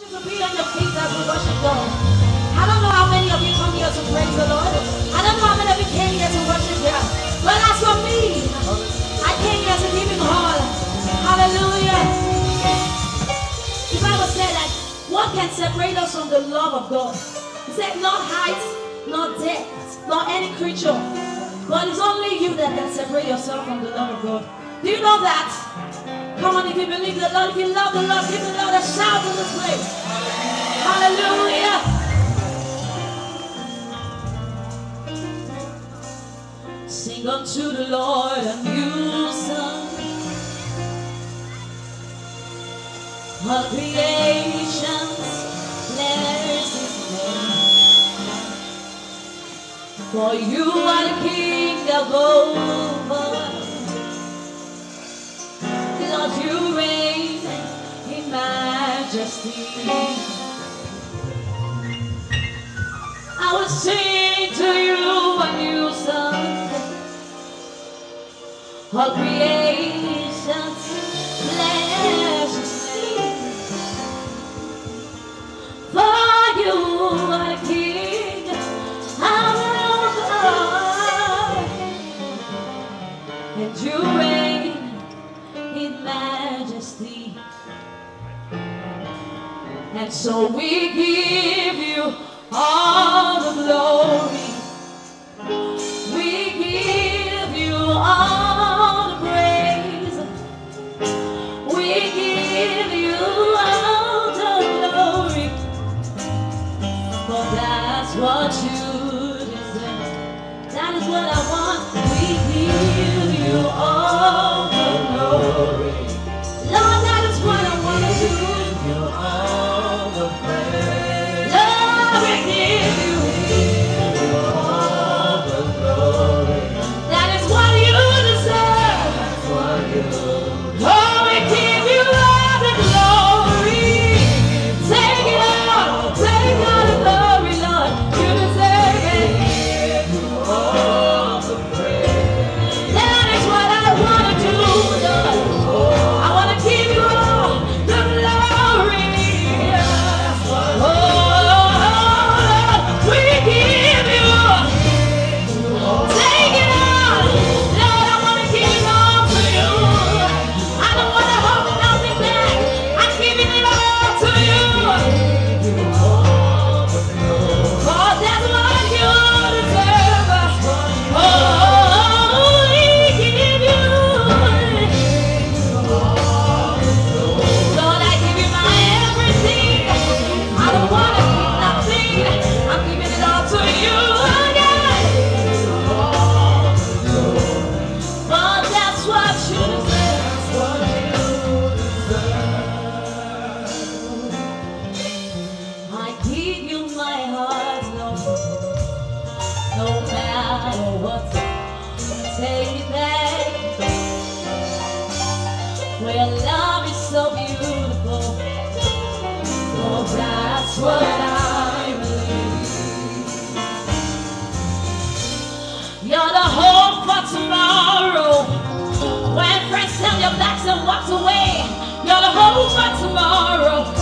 you to be on your feet as we worship God. I don't know how many of you come here to praise the Lord. I don't know how many of you came here to worship Him. But as for me, I came here to give Him all. Hallelujah. The Bible said that what can separate us from the love of God? It said not height, not depth, not any creature. But it's only you that can separate yourself from the love of God. Do you know that? Come on, if you believe the Lord, if you love the Lord, give the Lord a shout in this place. Hallelujah. Sing unto the Lord a new song. All creations his name. For you are the King of over. I will sing to you creations so we give you all the glory. No matter what, take it back. For your love is so beautiful. Oh, that's what I believe. You're the hope for tomorrow. When friends your backs and walk away, you're the hope for tomorrow.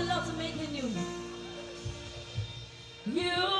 the Lord to make me new. You